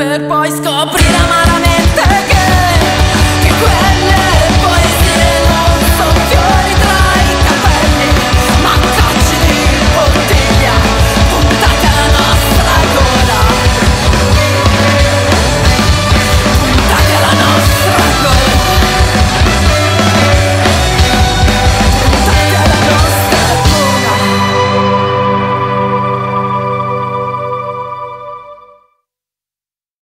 per poi scoprire amaramente